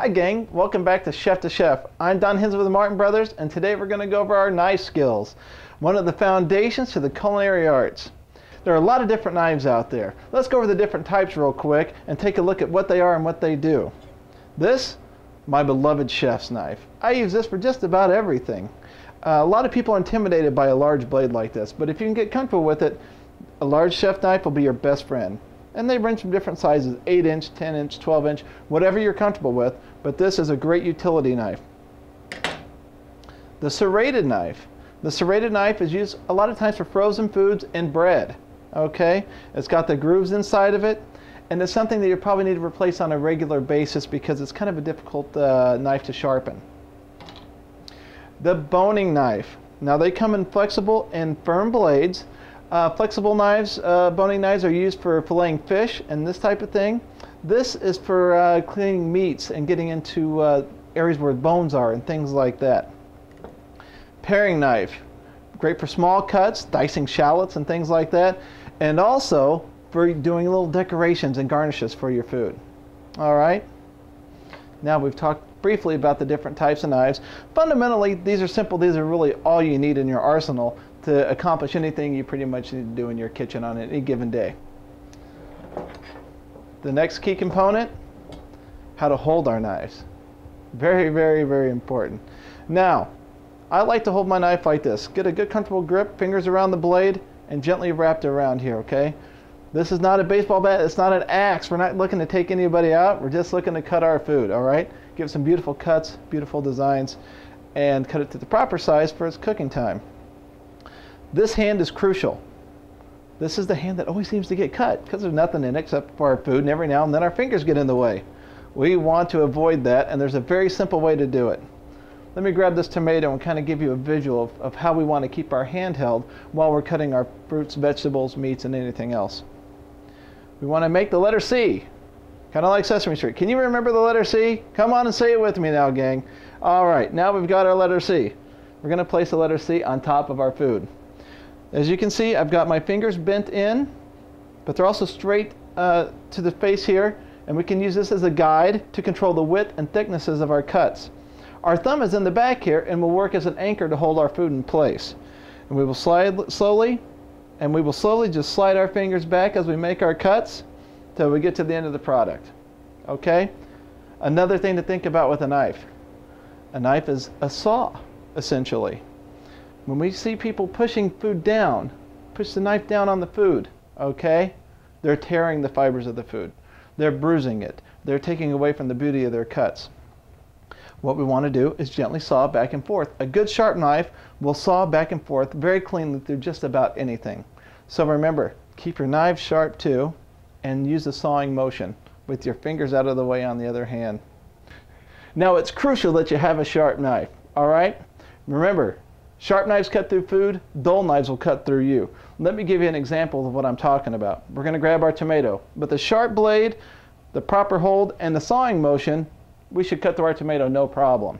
Hi gang, welcome back to Chef to Chef. I'm Don Hensley with the Martin Brothers and today we're going to go over our knife skills, one of the foundations to the culinary arts. There are a lot of different knives out there. Let's go over the different types real quick and take a look at what they are and what they do. This, my beloved chef's knife. I use this for just about everything. Uh, a lot of people are intimidated by a large blade like this, but if you can get comfortable with it, a large chef knife will be your best friend. And they range from different sizes, 8 inch, 10 inch, 12 inch, whatever you're comfortable with, but this is a great utility knife. The serrated knife. The serrated knife is used a lot of times for frozen foods and bread. Okay, it's got the grooves inside of it, and it's something that you probably need to replace on a regular basis because it's kind of a difficult uh, knife to sharpen. The boning knife. Now they come in flexible and firm blades. Uh, flexible knives, uh, boning knives are used for filleting fish and this type of thing. This is for uh, cleaning meats and getting into uh, areas where bones are and things like that. Paring knife, great for small cuts, dicing shallots and things like that, and also for doing little decorations and garnishes for your food. All right. Now we've talked briefly about the different types of knives. Fundamentally, these are simple. These are really all you need in your arsenal to accomplish anything you pretty much need to do in your kitchen on any given day. The next key component, how to hold our knives. Very, very, very important. Now, I like to hold my knife like this. Get a good comfortable grip, fingers around the blade, and gently wrap it around here, okay? This is not a baseball bat, it's not an axe. We're not looking to take anybody out, we're just looking to cut our food, all right? Give some beautiful cuts, beautiful designs, and cut it to the proper size for its cooking time. This hand is crucial. This is the hand that always seems to get cut because there's nothing in it except for our food, and every now and then our fingers get in the way. We want to avoid that, and there's a very simple way to do it. Let me grab this tomato and kind of give you a visual of, of how we want to keep our hand held while we're cutting our fruits, vegetables, meats, and anything else. We want to make the letter C, kind of like Sesame Street. Can you remember the letter C? Come on and say it with me now, gang. All right, now we've got our letter C. We're going to place the letter C on top of our food. As you can see, I've got my fingers bent in, but they're also straight uh, to the face here, and we can use this as a guide to control the width and thicknesses of our cuts. Our thumb is in the back here and will work as an anchor to hold our food in place. And we will slide slowly, and we will slowly just slide our fingers back as we make our cuts till we get to the end of the product. Okay? Another thing to think about with a knife. A knife is a saw, essentially. When we see people pushing food down, push the knife down on the food, okay? They're tearing the fibers of the food. They're bruising it. They're taking away from the beauty of their cuts. What we want to do is gently saw back and forth. A good sharp knife will saw back and forth very cleanly through just about anything. So remember, keep your knife sharp too and use the sawing motion with your fingers out of the way on the other hand. Now it's crucial that you have a sharp knife, all right? Remember, Sharp knives cut through food, dull knives will cut through you. Let me give you an example of what I'm talking about. We're going to grab our tomato. With the sharp blade, the proper hold, and the sawing motion, we should cut through our tomato no problem.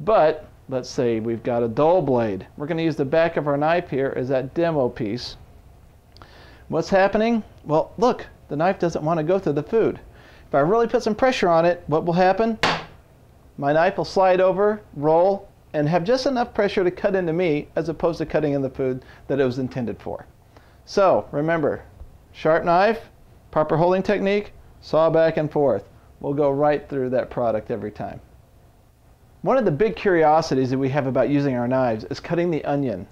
But let's say we've got a dull blade. We're going to use the back of our knife here as that demo piece. What's happening? Well, look, the knife doesn't want to go through the food. If I really put some pressure on it, what will happen? My knife will slide over, roll, and have just enough pressure to cut into me as opposed to cutting in the food that it was intended for. So remember, sharp knife, proper holding technique, saw back and forth. We'll go right through that product every time. One of the big curiosities that we have about using our knives is cutting the onion.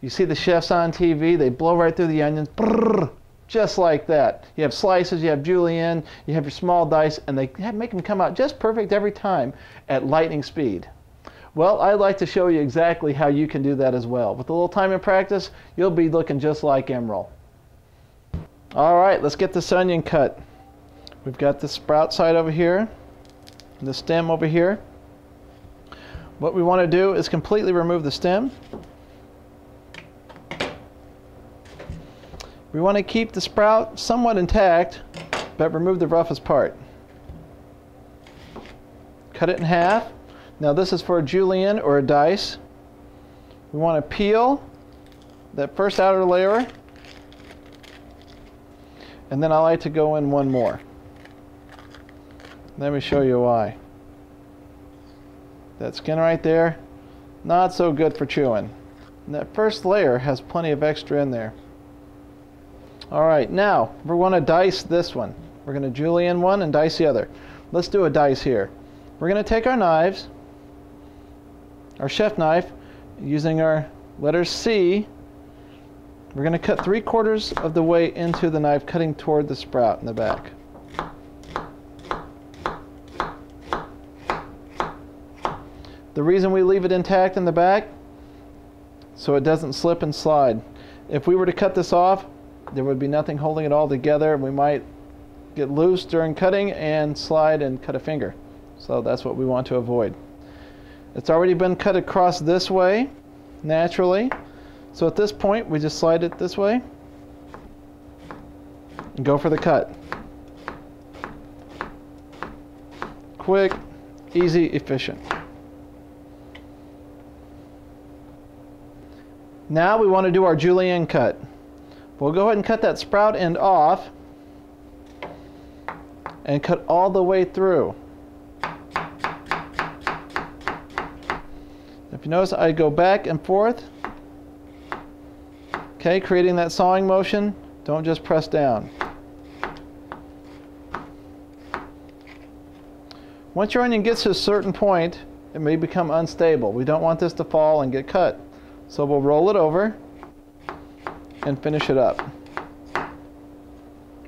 You see the chefs on TV, they blow right through the onions, brrr, just like that. You have slices, you have julienne, you have your small dice, and they make them come out just perfect every time at lightning speed. Well, I'd like to show you exactly how you can do that as well. With a little time and practice, you'll be looking just like Emeril. All right, let's get this onion cut. We've got the sprout side over here, the stem over here. What we want to do is completely remove the stem. We want to keep the sprout somewhat intact, but remove the roughest part. Cut it in half. Now this is for a julienne or a dice. We want to peel that first outer layer. And then I like to go in one more. Let me show you why. That skin right there, not so good for chewing. And that first layer has plenty of extra in there. All right, now we're going to dice this one. We're going to julienne one and dice the other. Let's do a dice here. We're going to take our knives, our chef knife, using our letter C. We're going to cut three quarters of the way into the knife, cutting toward the sprout in the back. The reason we leave it intact in the back, so it doesn't slip and slide. If we were to cut this off, there would be nothing holding it all together. And we might get loose during cutting and slide and cut a finger. So that's what we want to avoid. It's already been cut across this way, naturally. So at this point, we just slide it this way and go for the cut. Quick, easy, efficient. Now we want to do our julienne cut. We'll go ahead and cut that sprout end off and cut all the way through. If you notice, I go back and forth. Okay, creating that sawing motion. Don't just press down. Once your onion gets to a certain point, it may become unstable. We don't want this to fall and get cut. So we'll roll it over and finish it up.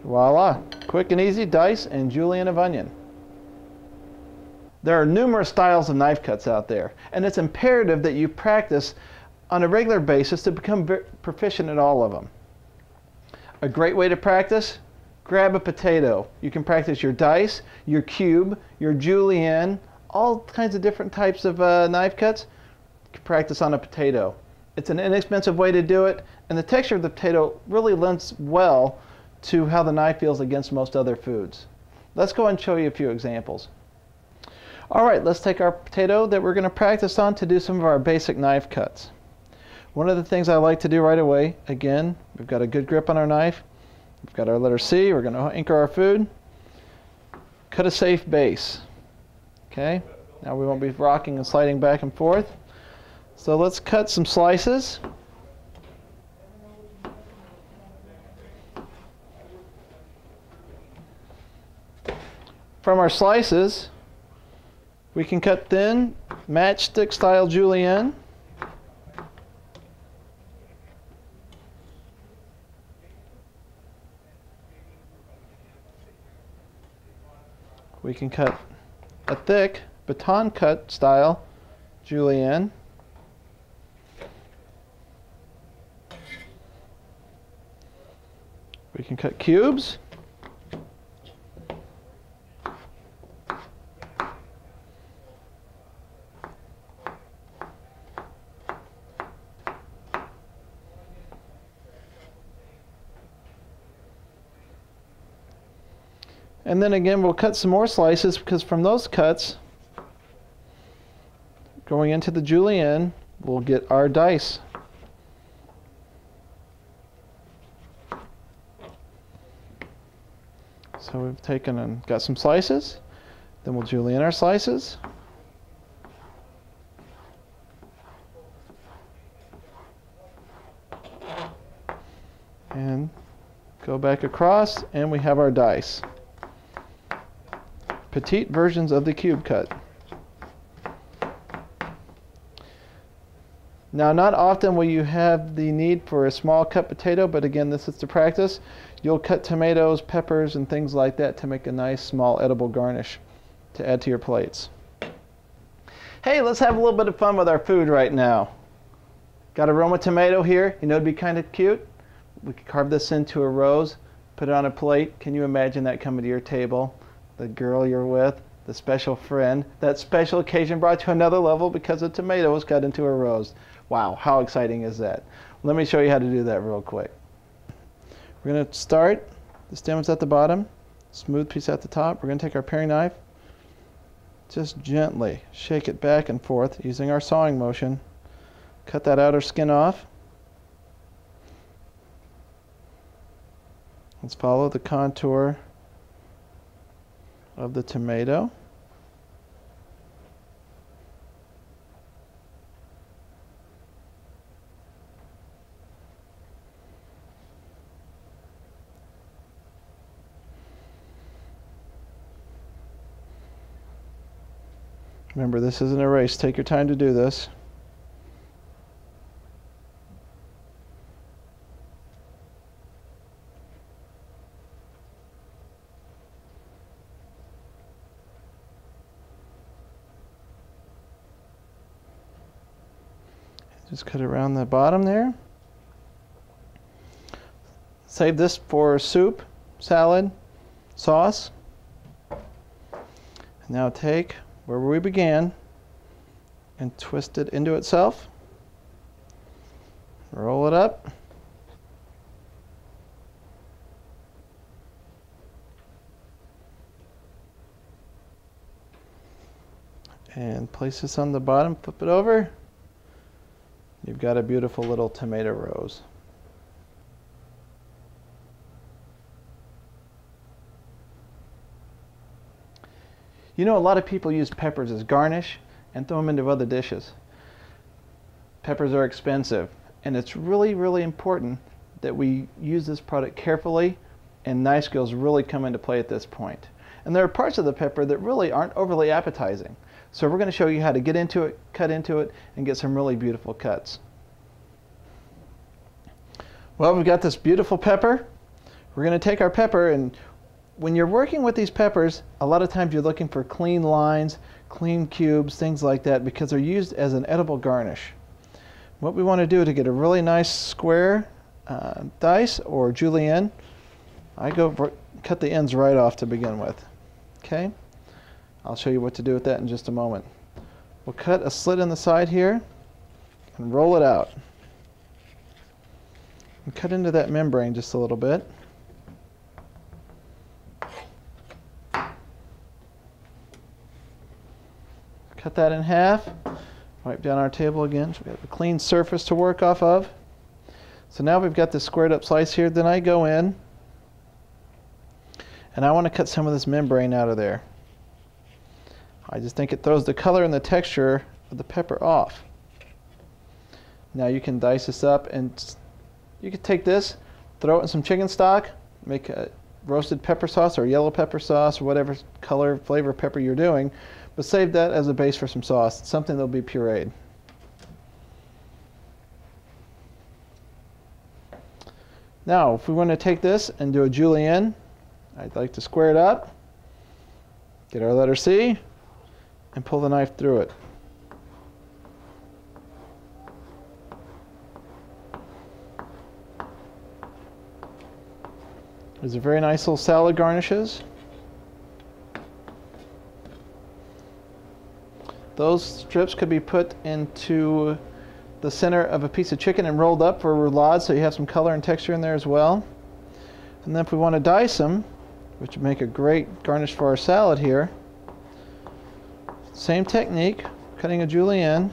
Voila, quick and easy dice and julienne of onion. There are numerous styles of knife cuts out there, and it's imperative that you practice on a regular basis to become proficient at all of them. A great way to practice, grab a potato. You can practice your dice, your cube, your julienne, all kinds of different types of uh, knife cuts. You can practice on a potato. It's an inexpensive way to do it, and the texture of the potato really lends well to how the knife feels against most other foods. Let's go and show you a few examples. All right, let's take our potato that we're going to practice on to do some of our basic knife cuts. One of the things I like to do right away, again, we've got a good grip on our knife. We've got our letter C. We're going to anchor our food. Cut a safe base. Okay, now we won't be rocking and sliding back and forth. So let's cut some slices. From our slices, we can cut thin, matchstick style julienne. We can cut a thick baton cut style julienne. We can cut cubes. And then again, we'll cut some more slices because from those cuts, going into the julienne, we'll get our dice. So we've taken and got some slices. Then we'll julienne our slices. And go back across and we have our dice. Petite versions of the cube cut. Now, not often will you have the need for a small cut potato, but again, this is to practice. You'll cut tomatoes, peppers, and things like that to make a nice small edible garnish to add to your plates. Hey, let's have a little bit of fun with our food right now. Got a Roma tomato here. You know it'd be kind of cute? We could carve this into a rose, put it on a plate. Can you imagine that coming to your table? The girl you're with, the special friend, that special occasion brought to another level because a tomato was cut into a rose. Wow, how exciting is that? Let me show you how to do that real quick. We're going to start, the stem is at the bottom, smooth piece at the top. We're going to take our paring knife, just gently shake it back and forth using our sawing motion. Cut that outer skin off. Let's follow the contour of the tomato. Remember, this isn't a race. Take your time to do this. Cut around the bottom there. Save this for soup, salad, sauce. Now take where we began and twist it into itself. Roll it up. And place this on the bottom, flip it over. You've got a beautiful little tomato rose. You know, a lot of people use peppers as garnish and throw them into other dishes. Peppers are expensive, and it's really, really important that we use this product carefully, and knife skills really come into play at this point. And there are parts of the pepper that really aren't overly appetizing. So we're going to show you how to get into it, cut into it, and get some really beautiful cuts. Well, we've got this beautiful pepper. We're going to take our pepper and when you're working with these peppers, a lot of times you're looking for clean lines, clean cubes, things like that because they're used as an edible garnish. What we want to do to get a really nice square uh, dice or julienne, I go cut the ends right off to begin with. Okay? I'll show you what to do with that in just a moment. We'll cut a slit in the side here and roll it out. And cut into that membrane just a little bit. Cut that in half. Wipe down our table again so we have a clean surface to work off of. So now we've got this squared up slice here. Then I go in and I want to cut some of this membrane out of there. I just think it throws the color and the texture of the pepper off. Now you can dice this up and you can take this, throw it in some chicken stock, make a roasted pepper sauce or yellow pepper sauce or whatever color, flavor pepper you're doing, but save that as a base for some sauce, something that'll be pureed. Now, if we want to take this and do a julienne, I'd like to square it up, get our letter C, and pull the knife through it. These are very nice little salad garnishes. Those strips could be put into the center of a piece of chicken and rolled up for roulade so you have some color and texture in there as well. And then if we want to dice them, which would make a great garnish for our salad here, same technique, cutting a julienne.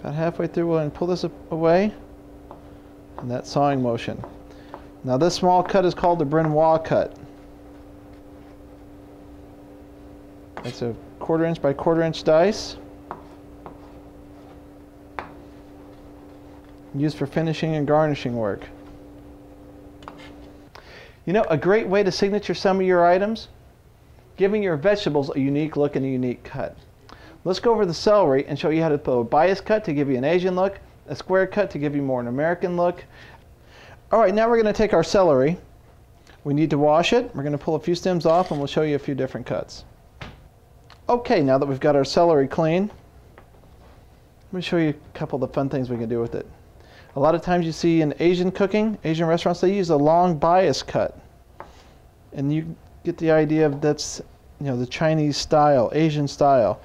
About halfway through, we'll pull this away, and that sawing motion. Now this small cut is called the Brunoise cut. It's a quarter inch by quarter inch dice. Used for finishing and garnishing work. You know, a great way to signature some of your items giving your vegetables a unique look and a unique cut. Let's go over the celery and show you how to put a bias cut to give you an Asian look, a square cut to give you more an American look. All right, now we're going to take our celery. We need to wash it. We're going to pull a few stems off and we'll show you a few different cuts. Okay, now that we've got our celery clean, let me show you a couple of the fun things we can do with it. A lot of times you see in Asian cooking, Asian restaurants, they use a long bias cut. And you get the idea of that's you know the Chinese style, Asian style,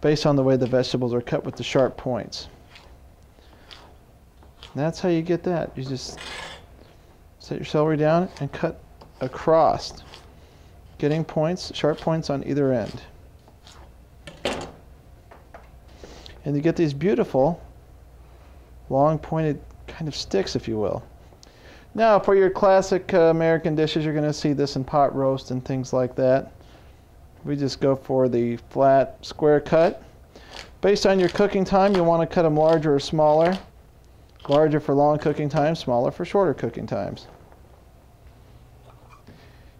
based on the way the vegetables are cut with the sharp points. And that's how you get that. You just set your celery down and cut across, getting points, sharp points on either end. And you get these beautiful long pointed kind of sticks, if you will. Now, for your classic uh, American dishes, you're going to see this in pot roast and things like that. We just go for the flat square cut. Based on your cooking time, you want to cut them larger or smaller. Larger for long cooking times, smaller for shorter cooking times.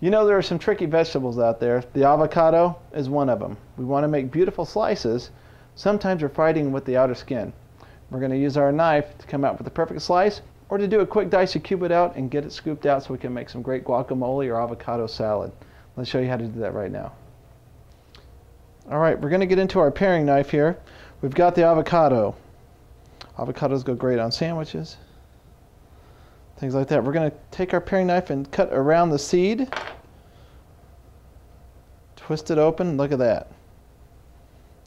You know there are some tricky vegetables out there. The avocado is one of them. We want to make beautiful slices. Sometimes we're fighting with the outer skin. We're going to use our knife to come out with the perfect slice or to do a quick dice to cube it out and get it scooped out so we can make some great guacamole or avocado salad. Let's show you how to do that right now. All right, we're going to get into our paring knife here. We've got the avocado. Avocados go great on sandwiches, things like that. We're going to take our paring knife and cut around the seed. Twist it open. Look at that.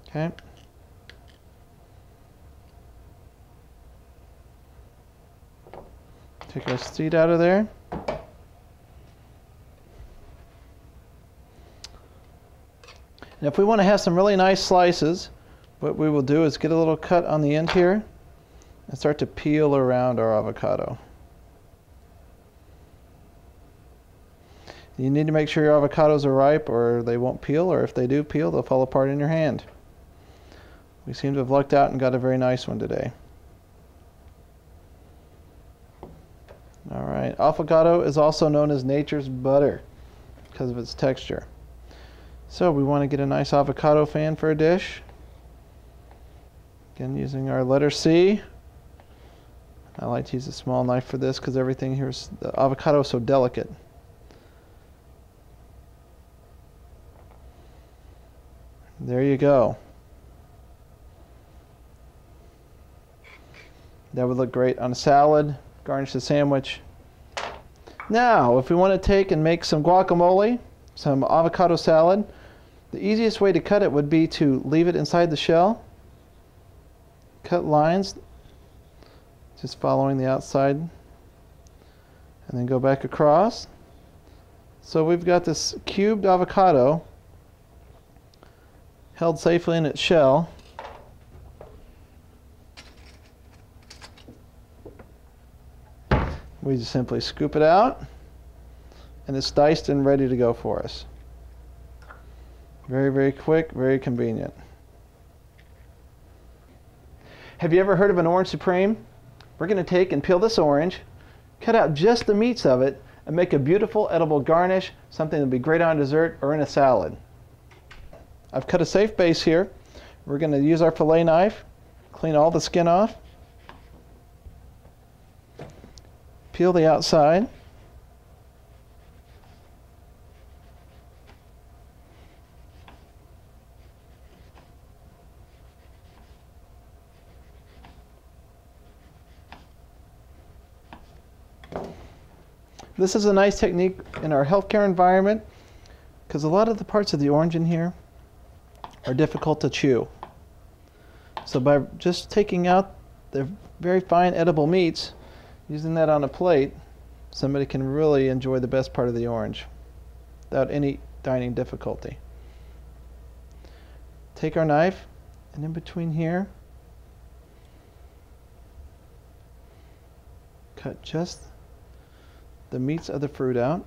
Okay. Take our seed out of there. And if we want to have some really nice slices, what we will do is get a little cut on the end here and start to peel around our avocado. You need to make sure your avocados are ripe or they won't peel, or if they do peel, they'll fall apart in your hand. We seem to have lucked out and got a very nice one today. All right, avocado is also known as nature's butter because of its texture. So we want to get a nice avocado fan for a dish. Again, using our letter C. I like to use a small knife for this because everything here is, the avocado is so delicate. There you go. That would look great on a salad, garnish the sandwich. Now, if we want to take and make some guacamole, some avocado salad, the easiest way to cut it would be to leave it inside the shell, cut lines, just following the outside, and then go back across. So we've got this cubed avocado held safely in its shell. We just simply scoop it out, and it's diced and ready to go for us. Very, very quick, very convenient. Have you ever heard of an orange supreme? We're going to take and peel this orange, cut out just the meats of it, and make a beautiful edible garnish, something that would be great on dessert or in a salad. I've cut a safe base here. We're going to use our fillet knife, clean all the skin off, peel the outside, This is a nice technique in our healthcare environment because a lot of the parts of the orange in here are difficult to chew. So by just taking out the very fine edible meats, using that on a plate, somebody can really enjoy the best part of the orange without any dining difficulty. Take our knife and in between here, cut just the meats of the fruit out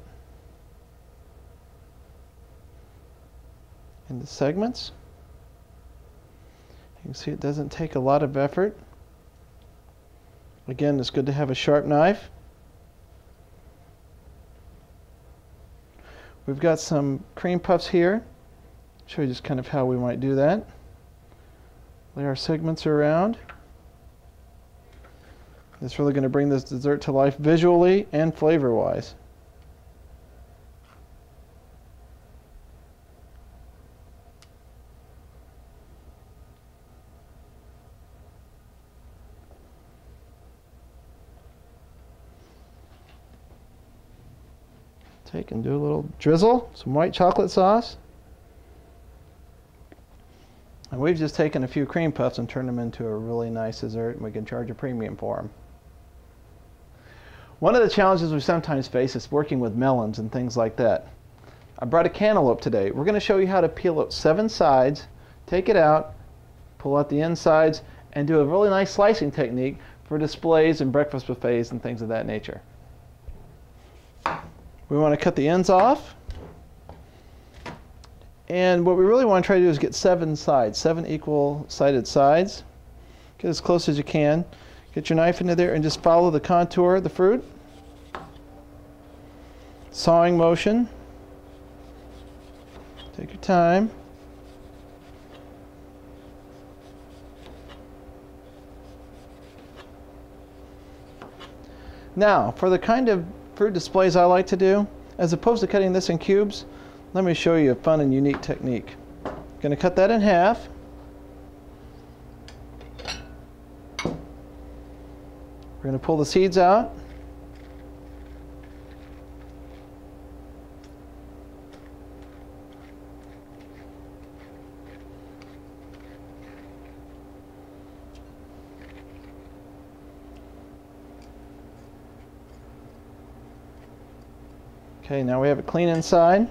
in the segments. You can see it doesn't take a lot of effort. Again, it's good to have a sharp knife. We've got some cream puffs here. Show you just kind of how we might do that. Lay our segments around. It's really going to bring this dessert to life visually and flavor-wise. Take and do a little drizzle, some white chocolate sauce. And we've just taken a few cream puffs and turned them into a really nice dessert, and we can charge a premium for them. One of the challenges we sometimes face is working with melons and things like that. I brought a cantaloupe today. We're going to show you how to peel out seven sides, take it out, pull out the insides, and do a really nice slicing technique for displays and breakfast buffets and things of that nature. We want to cut the ends off. And what we really want to try to do is get seven sides, seven equal sided sides. Get as close as you can. Get your knife into there and just follow the contour of the fruit. Sawing motion. Take your time. Now, for the kind of fruit displays I like to do, as opposed to cutting this in cubes, let me show you a fun and unique technique. Going to cut that in half. We're going to pull the seeds out. Okay, now we have it clean inside.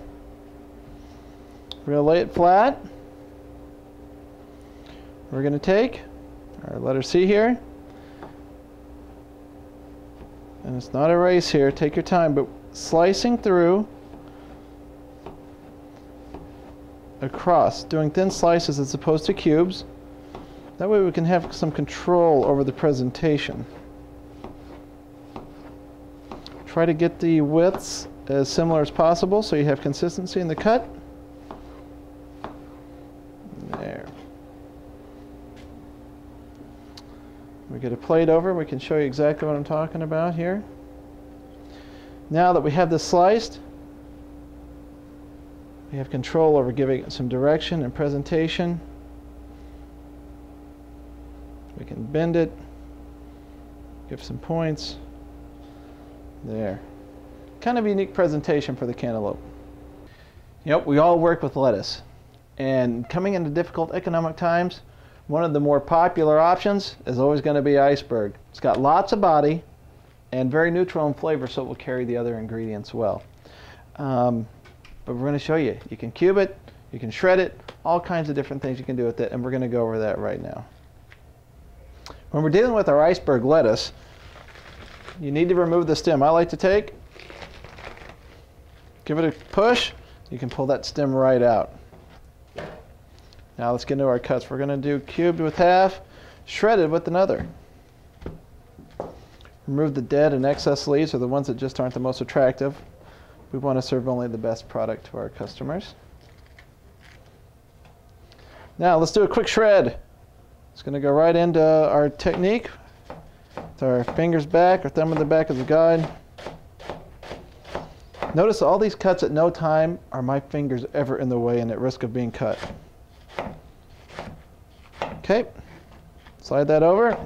We're going to lay it flat. We're going to take our letter C here. And it's not a race here, take your time, but slicing through across, doing thin slices as opposed to cubes. That way we can have some control over the presentation. Try to get the widths as similar as possible so you have consistency in the cut. There. We get a plate over, we can show you exactly what I'm talking about here. Now that we have this sliced, we have control over giving it some direction and presentation. We can bend it, give some points. There kind of unique presentation for the cantaloupe. Yep, we all work with lettuce. And coming into difficult economic times, one of the more popular options is always going to be iceberg. It's got lots of body and very neutral in flavor, so it will carry the other ingredients well. Um, but we're going to show you. You can cube it, you can shred it, all kinds of different things you can do with it, and we're going to go over that right now. When we're dealing with our iceberg lettuce, you need to remove the stem. I like to take Give it a push, you can pull that stem right out. Now let's get into our cuts. We're going to do cubed with half, shredded with another. Remove the dead and excess leaves or the ones that just aren't the most attractive. We want to serve only the best product to our customers. Now let's do a quick shred. It's going to go right into our technique. With our fingers back, our thumb in the back as a guide. Notice all these cuts at no time are my fingers ever in the way and at risk of being cut. Okay, slide that over.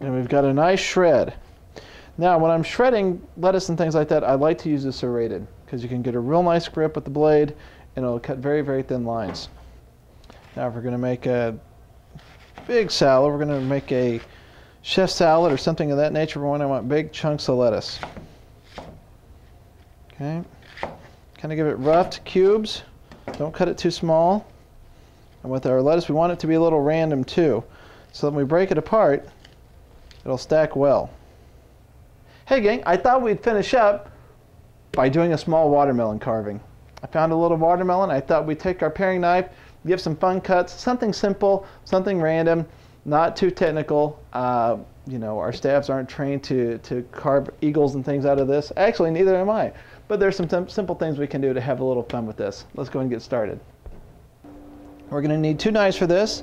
And we've got a nice shred. Now, when I'm shredding lettuce and things like that, I like to use a serrated because you can get a real nice grip with the blade and it'll cut very, very thin lines. Now, if we're going to make a big salad. We're going to make a chef salad or something of that nature. One, I want big chunks of lettuce. Okay. Kind of give it rough cubes. Don't cut it too small. And with our lettuce, we want it to be a little random too. So when we break it apart, it'll stack well. Hey gang, I thought we'd finish up by doing a small watermelon carving. I found a little watermelon. I thought we'd take our paring knife, give some fun cuts, something simple, something random, not too technical. Uh, you know, our staffs aren't trained to, to carve eagles and things out of this. Actually, neither am I. But there's some simple things we can do to have a little fun with this. Let's go and get started. We're going to need two knives for this,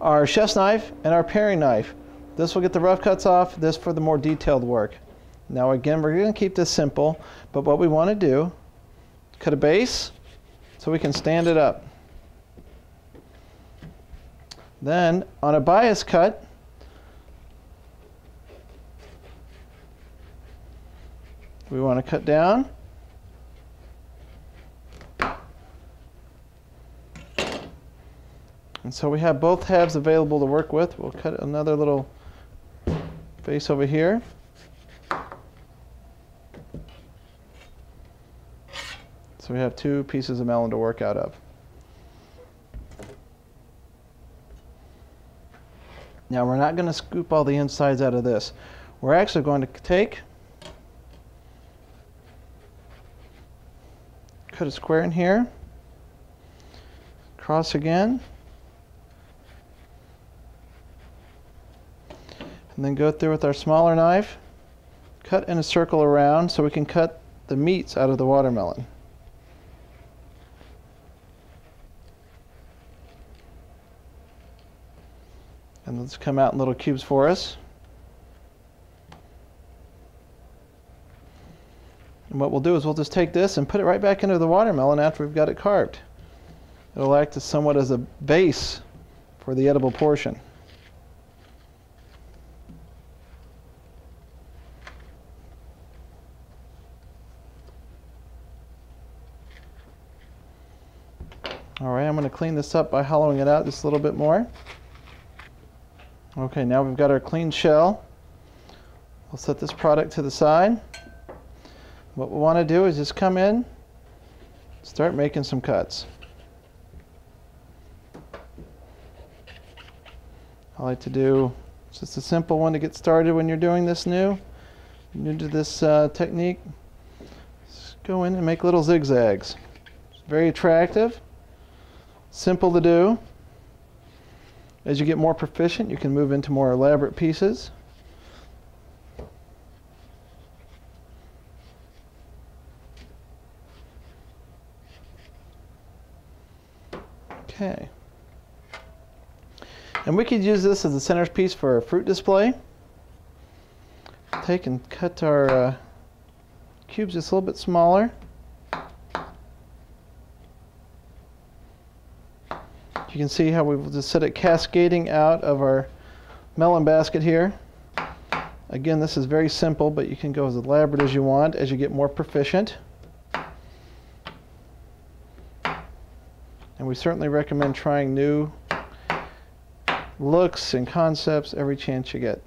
our chef's knife and our paring knife. This will get the rough cuts off, this for the more detailed work. Now again, we're going to keep this simple, but what we want to do, cut a base so we can stand it up. Then on a bias cut, we want to cut down. And so we have both halves available to work with. We'll cut another little face over here. So we have two pieces of melon to work out of. Now we're not going to scoop all the insides out of this. We're actually going to take, cut a square in here, cross again, And then go through with our smaller knife, cut in a circle around so we can cut the meats out of the watermelon. Let's come out in little cubes for us. And what we'll do is we'll just take this and put it right back into the watermelon after we've got it carved. It'll act as somewhat as a base for the edible portion. All right, I'm going to clean this up by hollowing it out just a little bit more. Okay, now we've got our clean shell. We'll set this product to the side. What we want to do is just come in, start making some cuts. I like to do just a simple one to get started when you're doing this new, new to this uh, technique. Just go in and make little zigzags. It's very attractive, simple to do. As you get more proficient, you can move into more elaborate pieces. Okay. And we could use this as a centerpiece for a fruit display. Take and cut our uh, cubes just a little bit smaller. You can see how we've just set it cascading out of our melon basket here. Again, this is very simple, but you can go as elaborate as you want as you get more proficient. And we certainly recommend trying new looks and concepts every chance you get.